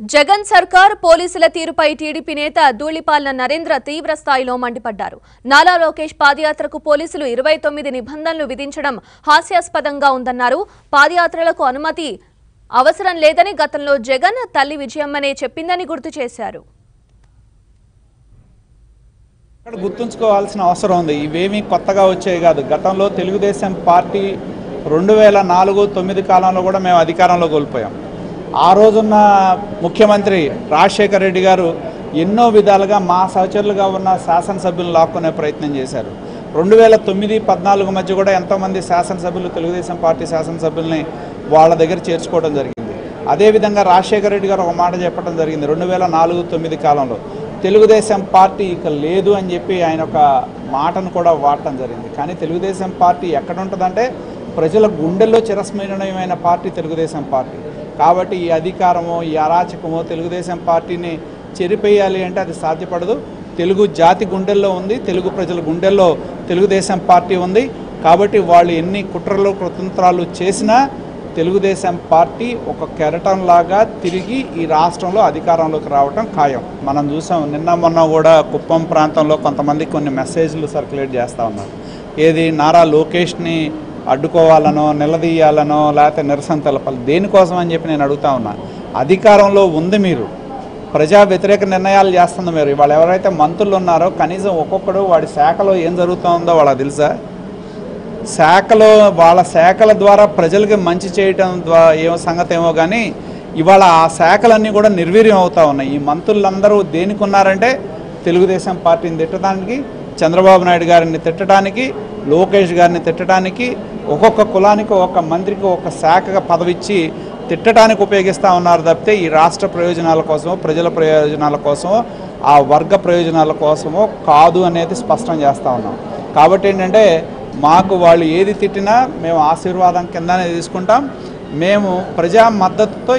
జగన్ సర్కార్ పోలీసుల తీరుపై టీడీపీ నేత ధూళిపాలన నరేంద్ర తీవ్ర స్థాయిలో మండిపడ్డారు. నాలా లోకేష్ పాదయాత్రకు పోలీసులు ఇరవై తొమ్మిది నిబంధనలు విధించడం హాస్యాస్పదంగా ఉందన్నారు. పాదయాత్రలకు అనుమతి అవసరం లేదని గతంలో జగన్ తల్లి విజయమ్మనే చెప్పిందని గుర్తు చేశారు. గుర్తుంచుకోవాల్సిన అవసరం ఉంది. ఇవేమీ కొత్తగా వచ్చేవి కాదు. గతంలో తెలుగుదేశం పార్టీ రెండు వేల నాలుగు తొమ్మిది కాలంలో కూడా మేము అధికారంలో కోల్పోయాం. ఆ రోజున్న ముఖ్యమంత్రి రాజశేఖర రెడ్డి గారు ఎన్నో విధాలుగా మా సహచరులుగా ఉన్న శాసనసభ్యులను లాక్కునే ప్రయత్నం చేశారు. రెండు వేల తొమ్మిది పద్నాలుగు మధ్య కూడా ఎంతోమంది శాసనసభ్యులు తెలుగుదేశం పార్టీ శాసనసభ్యుల్ని వాళ్ళ దగ్గర చేర్చుకోవడం జరిగింది. అదేవిధంగా రాజశేఖర రెడ్డి గారు ఒక మాట చెప్పడం జరిగింది. రెండు వేల నాలుగు తొమ్మిది కాలంలో తెలుగుదేశం పార్టీ ఇక లేదు అని చెప్పి ఆయన ఒక మాటను కూడా వాడటం జరిగింది. కానీ తెలుగుదేశం పార్టీ ఎక్కడ ఉంటుందంటే ప్రజల గుండెల్లో చిరస్మరణీయమైన పార్టీ తెలుగుదేశం పార్టీ. కాబట్టి ఈ అధికారమో ఈ అరాచకమో తెలుగుదేశం పార్టీని చెరిపేయాలి అంటే అది సాధ్యపడదు. తెలుగు జాతి గుండెల్లో ఉంది తెలుగు ప్రజల గుండెల్లో తెలుగుదేశం పార్టీ ఉంది. కాబట్టి వాళ్ళు ఎన్ని కుట్రలు కుతంత్రాలు చేసినా తెలుగుదేశం పార్టీ ఒక కెరటంలాగా తిరిగి ఈ రాష్ట్రంలో అధికారంలోకి రావటం ఖాయం. మనం చూసాం నిన్న మొన్న కూడా కుప్పం ప్రాంతంలో కొంతమంది కొన్ని మెసేజ్లు సర్క్యులేట్ చేస్తూ ఉన్నారు. ఏది నారా లోకేష్ని అడ్డుకోవాలనో నిలదీయాలనో లేకపోతే నిరసన తెలపాలి దేనికోసం అని చెప్పి నేను అడుగుతా ఉన్నా. అధికారంలో ఉంది మీరు. ప్రజా వ్యతిరేక నిర్ణయాలు చేస్తుంది మీరు. ఇవాళ ఎవరైతే మంత్రులు ఉన్నారో కనీసం ఒక్కొక్కడు వాడి శాఖలో ఏం జరుగుతుందో వాళ్ళకి తెలుసా? శాఖలో వాళ్ళ శాఖల ద్వారా ప్రజలకి మంచి చేయటం ద్వారా ఏమో సంగతి ఏమో కానీ ఇవాళ ఆ శాఖలన్నీ కూడా నిర్వీర్యం అవుతా ఉన్నాయి. ఈ మంత్రులందరూ దేనికి ఉన్నారంటే తెలుగుదేశం పార్టీని తిట్టడానికి చంద్రబాబు నాయుడు గారిని తిట్టడానికి లోకేష్ గారిని తిట్టడానికి ఒక్కొక్క కులానికి ఒక్కొక్క మంత్రికి ఒక శాఖగా పదవిచ్చి తిట్టడానికి ఉపయోగిస్తూ ఉన్నారు తప్పితే ఈ రాష్ట్ర ప్రయోజనాల కోసమో ప్రజల ప్రయోజనాల కోసమో ఆ వర్గ ప్రయోజనాల కోసమో కాదు అనేది స్పష్టం చేస్తూ ఉన్నాం. కాబట్టి ఏంటంటే మాకు వాళ్ళు ఏది తిట్టినా మేము ఆశీర్వాదం కిందనే తీసుకుంటాం. మేము ప్రజా మద్దతుతో